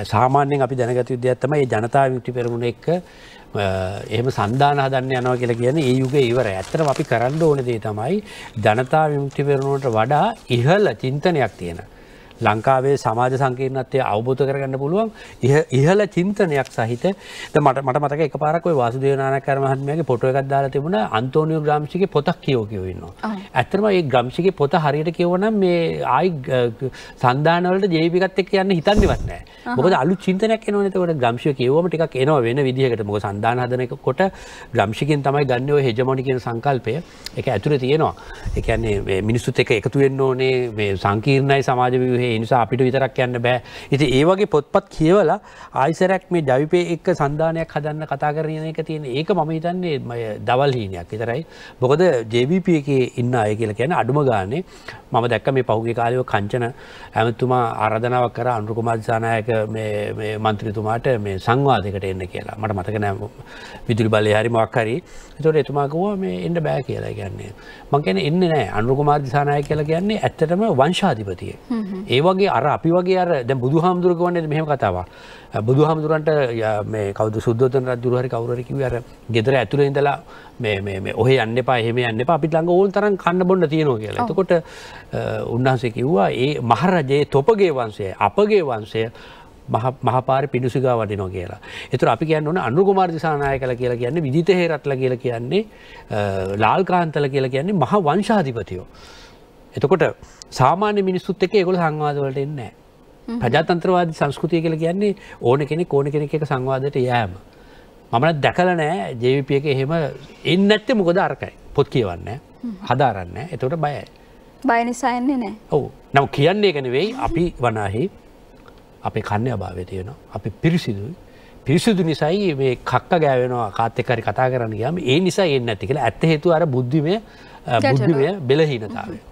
සාමාන්‍යයෙන් අපි දැනගත යුද්ධයක් තමයි ජනතා විමුක්ති පෙරමුණ එක්ක එහෙම සන්ධාන හදන්න යනවා කියලා කියන්නේ ඒ යුගයේ ඉවර. ඇත්තටම අපි කරන්න ඕන දේ තමයි ජනතා විමුක්ති පෙරමුණට වඩා ඉහළ චින්තනයක් තියෙන. ලංකාවේ සමාජ සංකීර්ණත්වය අවබෝධ කරගන්න පුළුවන් ඉහල චින්තනයක් සහිත. මට මට මතක එක පාරක් වාසුදේවනානකර මහත්මයගේ පොට එකක් දාලා තිබුණ අන්තෝනියෝ ග්‍රම්ෂික පොතක් කියෝ කියවන්නවා. ඇතරම ඒ ග්‍රම්ෂික පොත හරියට කියවනම් මේ ආයි සන්ධානවලට ජේවිකත් එක් යන්න හිතන්නවත් නෑ මොකද අලු චින්තනයක් එනවනතකට ග්‍රම්ෂය කියවම ටික් එනවා වෙන විදිහකට. මොක සන්ධාන හදනක කොට ග්‍රම්ෂිකින් තමයි ගන්නව හෙජමොනි කියන සංකල්පය. එක ඇතුර තියෙනවා. එකන්නේ මිනිස්සුත් එක එකතු වෙන්න ඕනේ. මේ සංකීර්ණයි සමාජ විවහේ නිසා අපිට විතරක් යන්න බෑ. ඉති ඒවගේ පොත්පත් කියවලා ආයිසරැක් මේ ජවිපය එක් සන්ධානයක් හදන්න කතා කරන එක තියෙන ඒක මම හිතන්නේ දවල් හීනයක් විතරයි. බොකද ජවිප එක ඉන්න අය කියල කියන අඩුම ගානේ මම දැක්ක මේ පහුගේ කාලයව කංචන ඇමතුමා අරධනාවක් කර අන්රුකුමාධසානායක මන්ත්‍රතුමාට මේ සංවාදකට එන්න කියලා. මට මතක නෑ විදුලි බලය හරි මක්හරි තොට එතුමාකවා මේ එන්න බෑ කියලා කියන්නේ. මං කියන එන්න නෑ. අන්රුකුමාධසානාය කියලා කියන්නේ ඇත්තටම වංශාධිපතිය. ඒ වගේ අර අපි වගේ අර දැ බුදු හාමුදුරක වන්නේ මෙහම කතාවක් බුදු හාමුදුරන්ට මේ කවද සුද්දතන රජදුරහරි කවුරකිව අර ගෙදර ඇතුළ ඉඳලා ඔහ යන්න පා එහෙම යන්න අපි ළඟ ඕන් තරන් කන්න බොන්න තියෙනවා කියලා එතකොට උන්වහන්සේ කිව්වා ඒ මහරජයේ තොපගේ වන්සය අපගේ වන්සය මහපාර පිඩුසිගා වඩිනෝ කියලා. එතුර අපි කියන්න ඕන අනුකුමාර් දිසානාය කල කියලා කියන්නේ විදිත හේරත්ල කියල කියන්නේ ලාල්කාන්තල කියලා කියන්නේ මහ වංශාධිපතියෝ. එතකොට සාමාන්‍ය මිනිස්සුත් එක ඒගොල සංවාදවලට එන්නේ. ප්‍රජාතන්ත්‍රවාද සංස්කෘතිය කියල කියන්නේ ඕන කෙනෙ ඕන කෙනෙක් එක සංවාදයට යෑම. මමන දැකල නෑ ජවිපිය එක එහෙම එන්න ඇත්තේ මොකද අරකයි. පොත් කියවන්න හදාරන්න එතකොට බයයි. බයනිසායන්නේ නෑ ඔවු. නම කියන්නේ ගැනවෙයි අපි වනාහි අපේ කන්න අභාවය තියෙනවා. අපි පිරිසිදුයි. පිරිසිදු නිසයි මේ කක්ක ගෑවෙනවා කාත්තෙකරි කතා කරන්න ගයාම ඒ නිසා එන්න ඇති කියලා ඇත්ත හේතු අර බුද්ධිමය බුද්ධිමය බෙලහීනතාවේ.